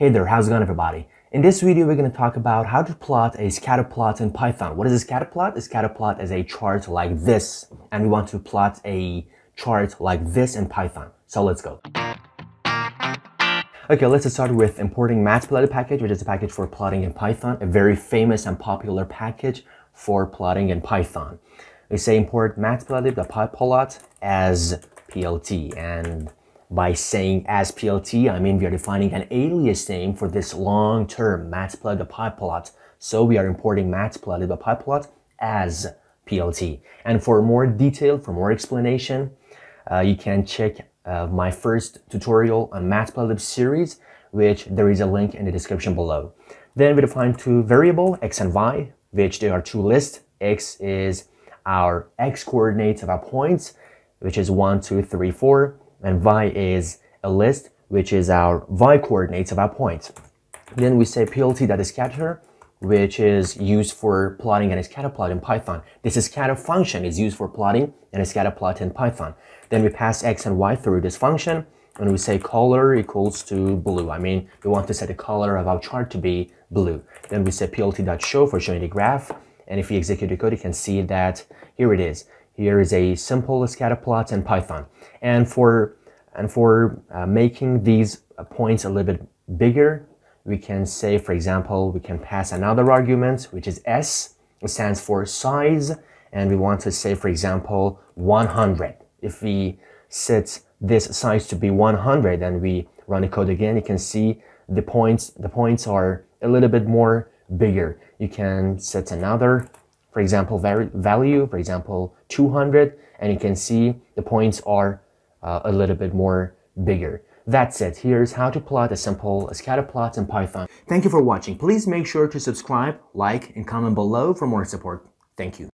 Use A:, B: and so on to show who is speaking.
A: Hey there, how's it going everybody? In this video, we're going to talk about how to plot a scatter plot in Python. What is a scatter plot? A scatter plot is a chart like this, and we want to plot a chart like this in Python. So let's go. Okay, let's start with importing matplotlib package, which is a package for plotting in Python, a very famous and popular package for plotting in Python. We say import matplotlib.pyplot as plt, and by saying as PLT, I mean we are defining an alias name for this long term matplotlib.pyplot. So we are importing matplotlib.pyplot as PLT. And for more detail, for more explanation, uh, you can check uh, my first tutorial on matplotlib series, which there is a link in the description below. Then we define two variable, x and y, which they are two lists. x is our x coordinates of our points, which is 1, 2, 3, 4 and y is a list, which is our y coordinates of our points. Then we say plt.scatter, which is used for plotting and a scatter plot in Python. This scatter function is used for plotting and a scatter plot in Python. Then we pass x and y through this function, and we say color equals to blue. I mean, we want to set the color of our chart to be blue. Then we say plt.show for showing the graph, and if we execute the code, you can see that here it is. Here is a simple scatter plot in Python. And for, and for uh, making these points a little bit bigger, we can say, for example, we can pass another argument, which is S. It stands for size. And we want to say, for example, 100. If we set this size to be 100 and we run the code again, you can see the points, the points are a little bit more bigger. You can set another for example, value, for example, 200, and you can see the points are uh, a little bit more bigger. That's it. Here's how to plot a simple scatter plot in Python. Thank you for watching. Please make sure to subscribe, like, and comment below for more support. Thank you.